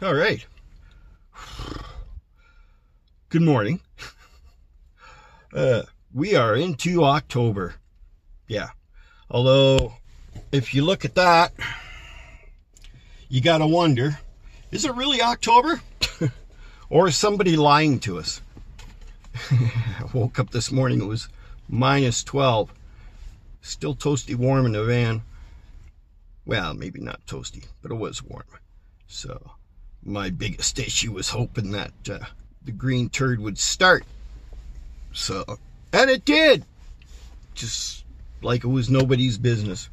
All right. Good morning. Uh, we are into October. Yeah. Although, if you look at that, you got to wonder is it really October? or is somebody lying to us? I woke up this morning, it was minus 12. Still toasty warm in the van. Well, maybe not toasty, but it was warm. So, my biggest issue was hoping that uh, the green turd would start. So, and it did. Just like it was nobody's business.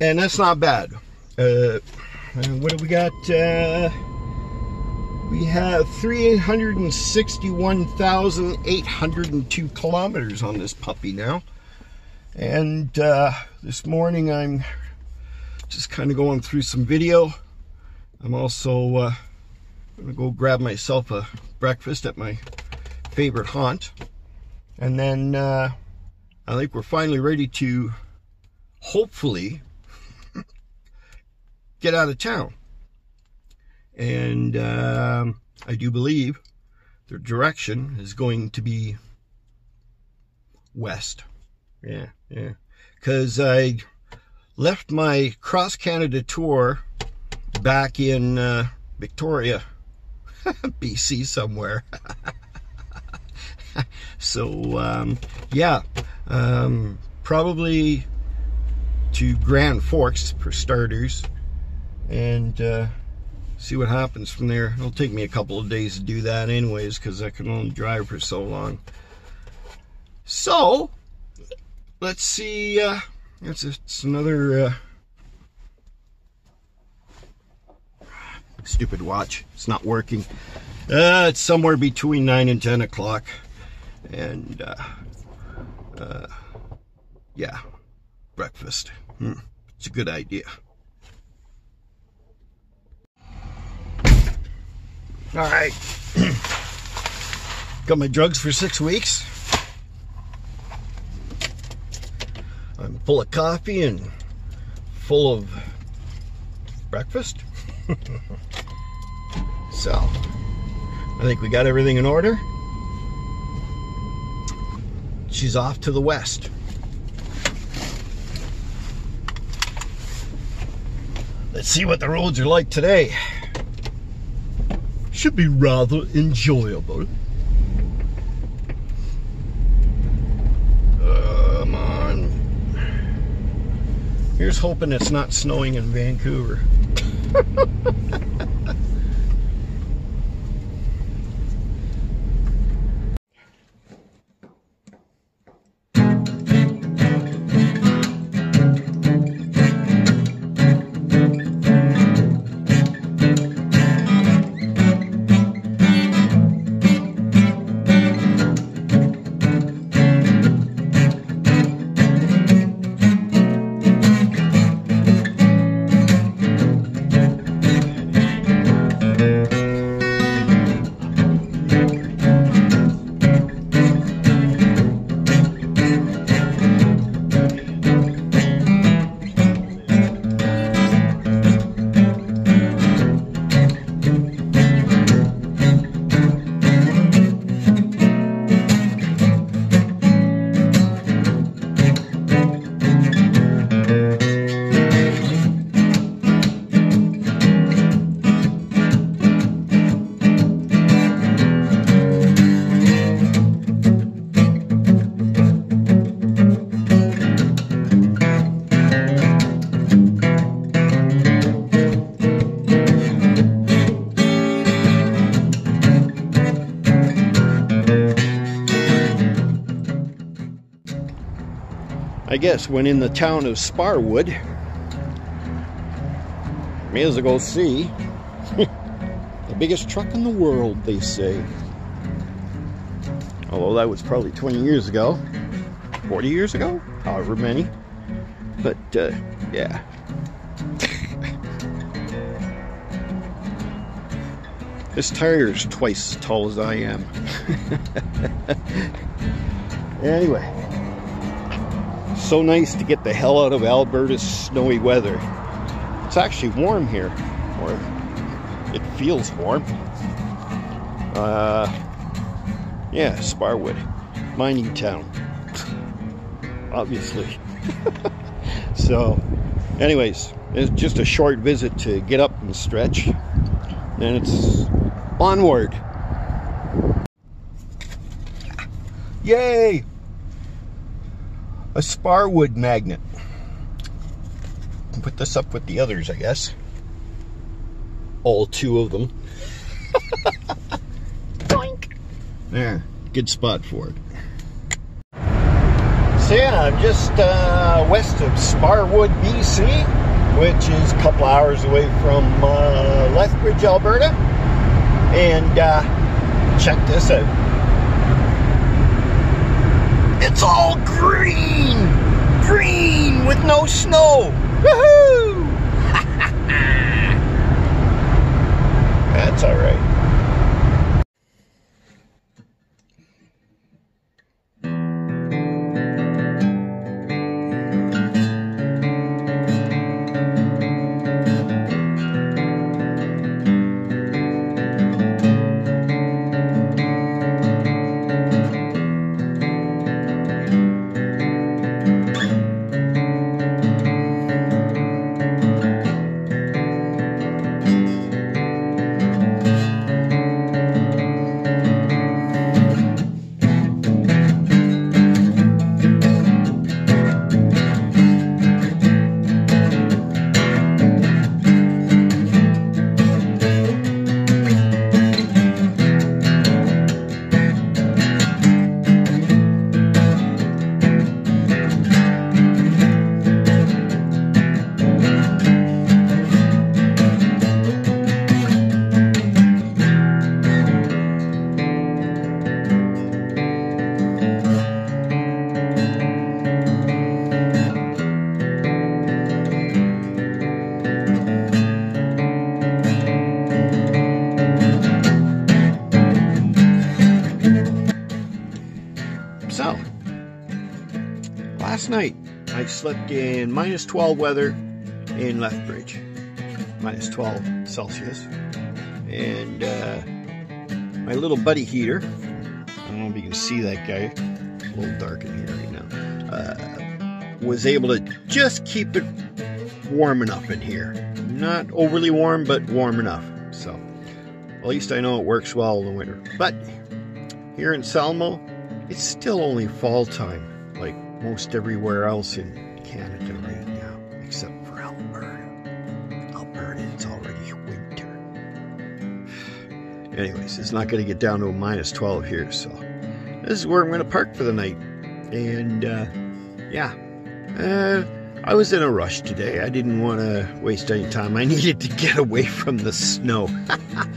And that's not bad. Uh, what do we got? Uh, we have 361,802 kilometers on this puppy now. And uh, this morning I'm just kind of going through some video. I'm also uh, to go grab myself a breakfast at my favorite haunt. And then uh, I think we're finally ready to hopefully get out of town. And um, I do believe the direction is going to be west. Yeah, yeah. Because I left my cross Canada tour back in uh, Victoria, BC somewhere. so um, yeah, um, probably to Grand Forks for starters, and uh, see what happens from there. It'll take me a couple of days to do that, anyways, because I can only drive for so long. So let's see. Uh, it's, it's another. Uh, stupid watch. It's not working. Uh, it's somewhere between 9 and 10 o'clock. And, uh, uh, yeah, breakfast. Hmm. It's a good idea. All right. Got my drugs for six weeks. I'm full of coffee and full of breakfast. so, I think we got everything in order. She's off to the west. Let's see what the roads are like today. Should be rather enjoyable. Come on. Here's hoping it's not snowing in Vancouver. I guess when in the town of Sparwood, may as well go see the biggest truck in the world, they say. Although that was probably 20 years ago, 40 years ago, however many. But uh, yeah. this tire is twice as tall as I am. anyway so nice to get the hell out of Alberta's snowy weather. It's actually warm here, or it feels warm. Uh, yeah, Sparwood, mining town, obviously. so, anyways, it's just a short visit to get up and stretch. Then it's onward. Yay! A Sparwood magnet. Put this up with the others, I guess. All two of them. Doink! There, good spot for it. So yeah, I'm just uh, west of Sparwood, BC, which is a couple hours away from uh, Lethbridge, Alberta. And uh, check this out. It's all green! Green with no snow! Woohoo! Night I slept in minus 12 weather in Lethbridge, minus 12 Celsius. And uh, my little buddy heater, I don't know if you can see that guy, a little dark in here right now, uh, was able to just keep it warm enough in here. Not overly warm, but warm enough. So, at least I know it works well in the winter. But here in Salmo, it's still only fall time, most everywhere else in Canada right now, except for Alberta. Alberta, it's already winter. Anyways, it's not going to get down to a minus 12 here, so this is where I'm going to park for the night. And uh, yeah, uh, I was in a rush today. I didn't want to waste any time. I needed to get away from the snow.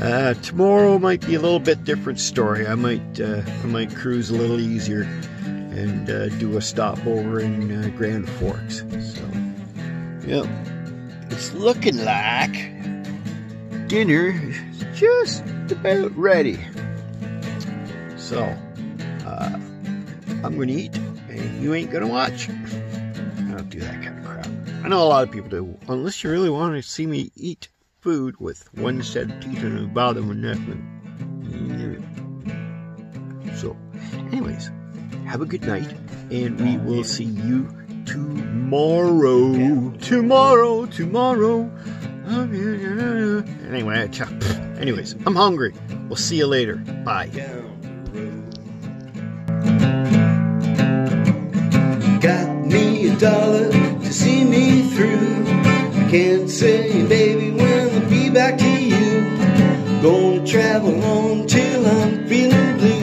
Uh, tomorrow might be a little bit different story. I might uh, I might cruise a little easier and uh, do a stopover in uh, Grand Forks. So, yep, it's looking like dinner is just about ready. So, uh, I'm gonna eat, and you ain't gonna watch. I don't do that kind of crap. I know a lot of people do, unless you really want to see me eat food with one set of teeth on the bottom and nothing. So, anyways, have a good night, and we will see you tomorrow. Tomorrow, tomorrow. Anyway, anyways, I'm hungry. We'll see you later. Bye. Got me a dollar to see me through. I can't say, baby, when I'll be back to you. Gonna travel on till I'm feeling blue.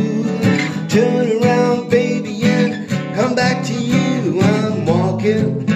I'm